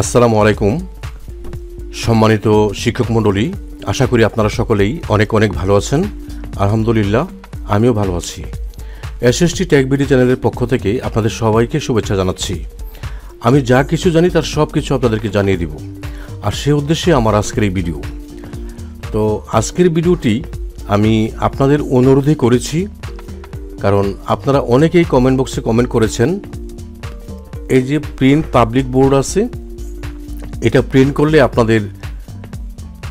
আসসালামু আলাইকুম, সম্মানিত শিক্ষক মণ্ডলী। আশা করি আপনারা সকলেই অনেক অনেক ভালো আছেন। আলহামদুলিল্লাহ, আমিও ভালো আছি। এসএসটি ট্যাগবিডি চ্যানেলের পক্ষ থেকে আপনাদের সবাইকে শুভেচ্ছা জানাচ্ছি। আমি যা কিছু জানি তার সব কিছু আপনাদেরকে জানিয়ে দিব। আর সে উদ্দেশ্যে আমার আজকের এই ভিডিও। তো আজকের ভিডিওটি আমি আপনাদের অনুরোধই করেছি, কারণ আপনারা অনেকেই কমেন্ট বক্সে কমেন্ট করেছেন, এই যে প্রিন্ট পাবলিক বোর্ড আছে এটা প্রিন্ট করলে আপনাদের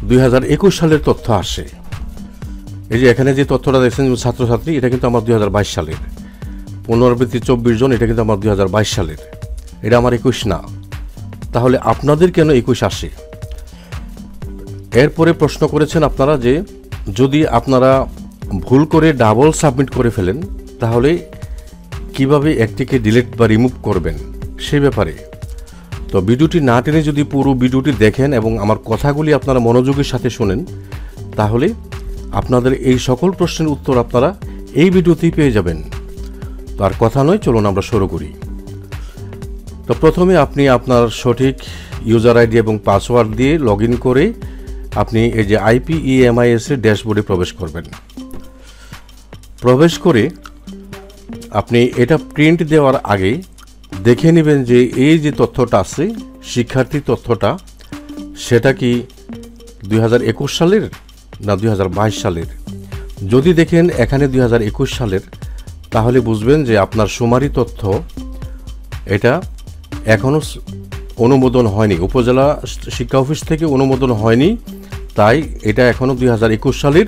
দুই হাজার একুশ সালের তথ্য আসে। এই যে এখানে যে তথ্যটা দেখছেন ছাত্রছাত্রী, এটা কিন্তু আমার দুই হাজার বাইশ সালের। পুনরাবৃত্তি চব্বিশ জন, এটা কিন্তু আমার দুই হাজার বাইশ সালের। এটা আমার একুশ না। তাহলে আপনাদের কেন একুশ আসে? এরপরে প্রশ্ন করেছেন আপনারা যে, যদি আপনারা ভুল করে ডাবল সাবমিট করে ফেলেন, তাহলে কীভাবে একটিকে ডিলিট বা রিমুভ করবেন? সে ব্যাপারে। তো ভিডিওটি না টেনে যদি পুরো ভিডিওটি দেখেন এবং আমার কথাগুলি আপনারা মনোযোগের সাথে শোনেন, তাহলে আপনাদের এই সকল প্রশ্নের উত্তর আপনারা এই ভিডিওতেই পেয়ে যাবেন। তো আর কথা নয়, চলুন আমরা শুরু করি। তো প্রথমে আপনি আপনার সঠিক ইউজার আইডি এবং পাসওয়ার্ড দিয়ে লগ করে আপনি এই যে আইপিইএমআইএস এর ড্যাশবোর্ডে প্রবেশ করবেন। প্রবেশ করে আপনি এটা প্রিন্ট দেওয়ার আগে দেখে নেবেন যে এই যে তথ্যটা আছে, শিক্ষার্থী তথ্যটা, সেটা কি দুই হাজার একুশ সালের না দুই হাজার বাইশ সালের? যদি দেখেন এখানে দুই হাজার একুশ সালের, তাহলে বুঝবেন যে আপনার সুমারি তথ্য, এটা এখনও অনুমোদন হয়নি। উপজেলা শিক্ষা অফিস থেকে অনুমোদন হয়নি, তাই এটা এখনও দুই হাজার একুশ সালের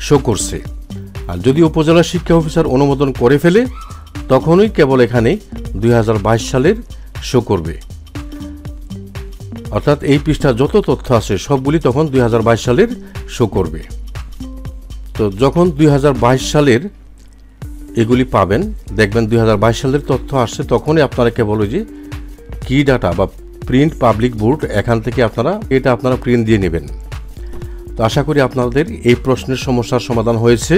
শো করছে। আর যদি উপজেলা শিক্ষা অফিসার অনুমোদন করে ফেলে, তখনই কেবল এখানে দুই হাজার বাইশ সালের শো করবে। অর্থাৎ এই পৃষ্ঠা যত তথ্য আছে, সবগুলি তখন দুই হাজার বাইশ সালের শো করবে। তো যখন দুই হাজার বাইশ সালের এগুলি পাবেন, দেখবেন দুই হাজার বাইশ সালের তথ্য আসছে, তখনই আপনারা কেবল যে কি ডাটা বা প্রিন্ট পাবলিক বোর্ড এখান থেকে আপনারা এটা আপনারা প্রিন্ট দিয়ে নেবেন। তো আশা করি আপনাদের এই প্রশ্নের সমস্যার সমাধান হয়েছে।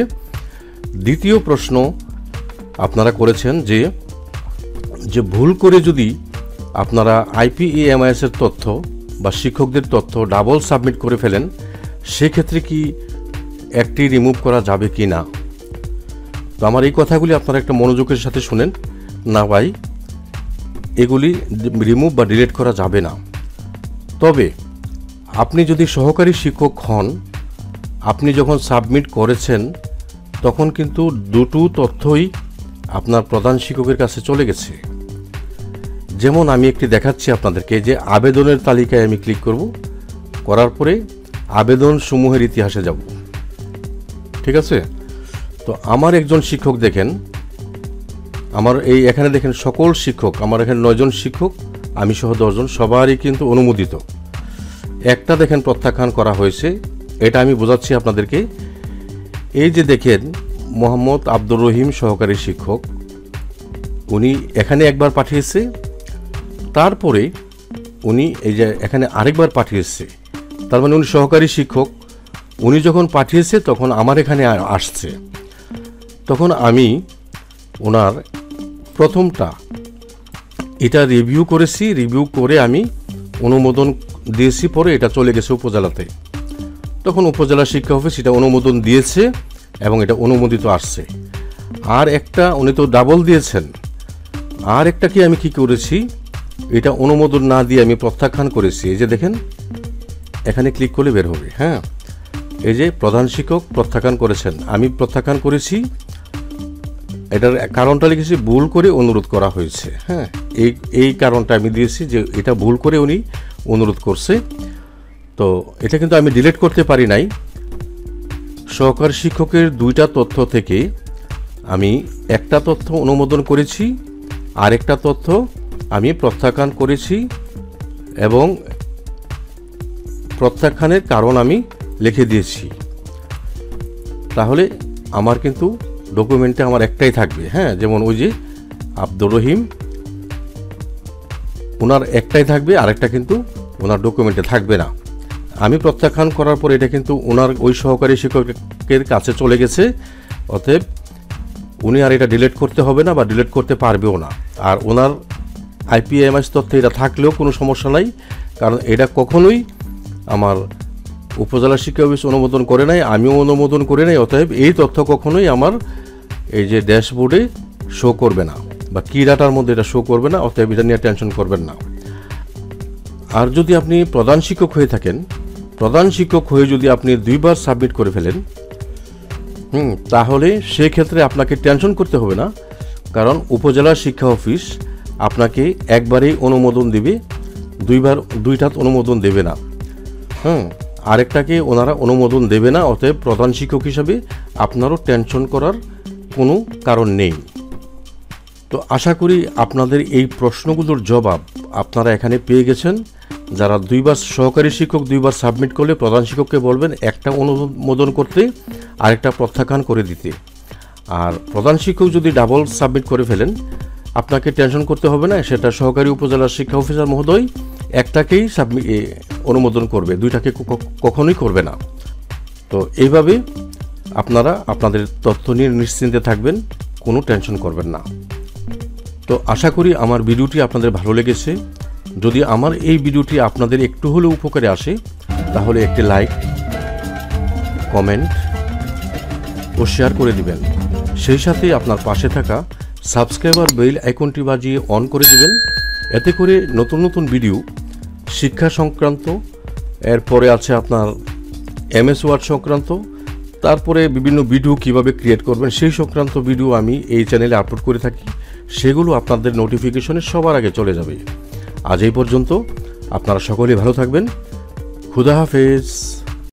দ্বিতীয় প্রশ্ন আপনারা করেছেন যে যে ভুল করে যদি আপনারা আইপিএমআইএস এর তথ্য বা শিক্ষকদের তথ্য ডাবল সাবমিট করে ফেলেন, সেক্ষেত্রে কি একটি রিমুভ করা যাবে কি না? তো আমার এই কথাগুলি আপনারা একটা মনোযোগের সাথে শুনেন। না ভাই, এগুলি রিমুভ বা ডিলিট করা যাবে না। তবে আপনি যদি সহকারী শিক্ষক হন, আপনি যখন সাবমিট করেছেন, তখন কিন্তু দুটো তথ্যই আপনার প্রধান শিক্ষকের কাছে চলে গেছে। যেমন আমি একটি দেখাচ্ছি আপনাদেরকে যে আবেদনের তালিকায় আমি ক্লিক করব, করার পরে আবেদন সমূহের ইতিহাসে যাব। ঠিক আছে? তো আমার একজন শিক্ষক দেখেন, আমার এই এখানে দেখেন সকল শিক্ষক, আমার এখানে নয়জন শিক্ষক, আমি সহ দশজন, সবারই কিন্তু অনুমোদিত। একটা দেখেন প্রত্যাখ্যান করা হয়েছে, এটা আমি বোঝাচ্ছি আপনাদেরকে। এই যে দেখেন মোহাম্মদ আব্দুর রহিম সহকারী শিক্ষক, উনি এখানে একবার পাঠিয়েছে তারপরে উনি এই যে এখানে আরেকবার পাঠিয়েছে, তার মানে উনি সহকারী শিক্ষক, উনি যখন পাঠিয়েছে তখন আমার এখানে আসছে। তখন আমি ওনার প্রথমটা এটা রিভিউ করেছি রিভিউ করে আমি অনুমোদন দিয়েছি, পরে এটা চলে গেছে উপজেলাতে। তখন উপজেলা শিক্ষা অফিস এটা অনুমোদন দিয়েছে এবং এটা অনুমোদিত আসছে। আর একটা উনি তো ডাবল দিয়েছেন। আর একটা কি আমি কি করেছি? এটা অনুমোদন না দিয়ে আমি প্রত্যাখ্যান করেছি। এই যে দেখেন, এখানে ক্লিক করলে বের হবে হ্যাঁ? এই যে প্রধান শিক্ষক প্রত্যাখ্যান করেছেন, আমি প্রত্যাখ্যান করেছি, এটার কারণটা লিখেছি ভুল করে অনুরোধ করা হয়েছে হ্যাঁ? এই এই কারণটা আমি দিয়েছি যে এটা ভুল করে উনি অনুরোধ করছে। তো এটা কিন্তু আমি ডিলিট করতে পারি নাই। সহকার শিক্ষকের দুইটা তথ্য থেকে আমি একটা তথ্য অনুমোদন করেছি, আরেকটা তথ্য প্রত্যাখ্যান করেছি এবং প্রত্যাখ্যানের কারণ আমি লিখে দিয়েছি। তাহলে আমার কিন্তু ডকুমেন্টে আমার একটাই থাকবে হ্যাঁ? যেমন ওই যে আব্দুর রহিম ওনার একটাই থাকবে, আরেকটা কিন্তু ওনার ডকুমেন্টে থাকবে না। আমি প্রত্যাখ্যান করার পর এটা কিন্তু ওনার ওই সহকারী শিক্ষকের কাছে চলে গেছে, অতএব উনি আর এটা ডিলিট করতে হবে না বা ডিলিট করতে পারবেও না। আর ওনার আইপিএমএস তথ্যে এটা থাকলেও কোনো সমস্যা নাই, কারণ এটা কখনোই আমার উপজেলা শিক্ষা অফিস অনুমোদন করে নাই, আমিও অনুমোদন করে নাই, অতএব এই তথ্য কখনোই আমার এই যে ড্যাশবোর্ডে শো করবে না বা কি ডাটার মধ্যে এটা শো করবে না, অতএব এটা নিয়ে টেনশন করবেন না। আর যদি আপনি প্রধান শিক্ষক হয়ে থাকেন, প্রধান শিক্ষক হয়ে যদি আপনি দুইবার সাবমিট করে ফেলেন, হুম, তাহলে সেক্ষেত্রে আপনাকে টেনশন করতে হবে না, কারণ উপজেলা শিক্ষা অফিস আপনাকে একবারেই অনুমোদন দেবে, দুইবার, দুইটাত অনুমোদন দেবে না। হুম, আরেকটাকে ওনারা অনুমোদন দেবে না, অতএব প্রধান শিক্ষক হিসাবে আপনারও টেনশন করার কোনো কারণ নেই। তো আশা করি আপনাদের এই প্রশ্নগুলোর জবাব আপনারা এখানে পেয়ে গেছেন। যারা দুইবার সহকারী শিক্ষক, দুইবার সাবমিট করলে প্রধান শিক্ষককে বলবেন একটা অনুমোদন করতে, আরেকটা প্রত্যাখ্যান করে দিতে। আর প্রধান শিক্ষক যদি ডাবল সাবমিট করে ফেলেন আপনাকে টেনশন করতে হবে না সেটা সহকারী উপজেলা শিক্ষা অফিসার মহোদয় একটাকেই সাবমি এ, অনুমোদন করবে দুইটাকে কখনোই করবে না। তো এইভাবে আপনারা আপনাদের তথ্য নিয়ে নিশ্চিন্তে থাকবেন কোনো টেনশন করবেন না। তো আশা করি আমার ভিডিওটি আপনাদের ভালো লেগেছে। যদি আমার এই ভিডিওটি আপনাদের একটু হলেও উপকারে আসে তাহলে একটি লাইক কমেন্ট ও শেয়ার করে দিবেন। সেই সাথে আপনার পাশে থাকা সাবস্ক্রাইবার বেল আইকনটি বাজিয়ে অন করে দেবেন। এতে করে নতুন নতুন ভিডিও, শিক্ষা সংক্রান্ত, এরপরে আছে আপনার এমএস ওয়ার্ড সংক্রান্ত, তারপরে বিভিন্ন ভিডিও কীভাবে ক্রিয়েট করবেন, সেই সংক্রান্ত ভিডিও আমি এই চ্যানেলে আপলোড করে থাকি। সেগুলো আপনাদের নোটিফিকেশনে সবার আগে চলে যাবে। আজ এই পর্যন্ত আপনারা সকলেই ভালো থাকবেন। খুদা হাফেজ।